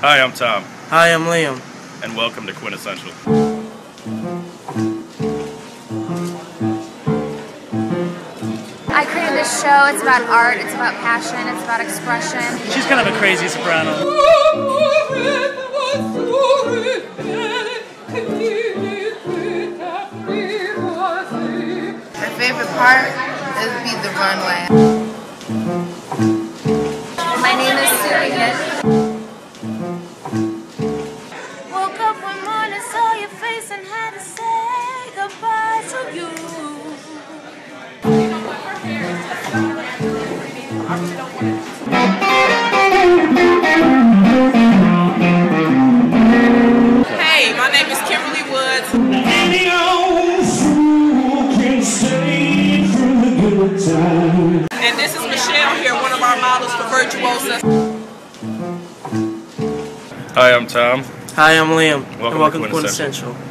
Hi, I'm Tom, Hi, I'm Liam. and welcome to Quintessential. I created this show. It's about art, it's about passion, it's about expression. She's kind of a crazy soprano. My favorite part is be the runway. My name is Suri your face, and had to say goodbye to you. Hey, my name is Kimberly Woods. Any old fool can stay through the good times. And this is Michelle here, one of our models for Virtuosa. Hi, I'm Tom. Hi, I'm Liam. Welcome and to welcome to Quintessential. Quintessential.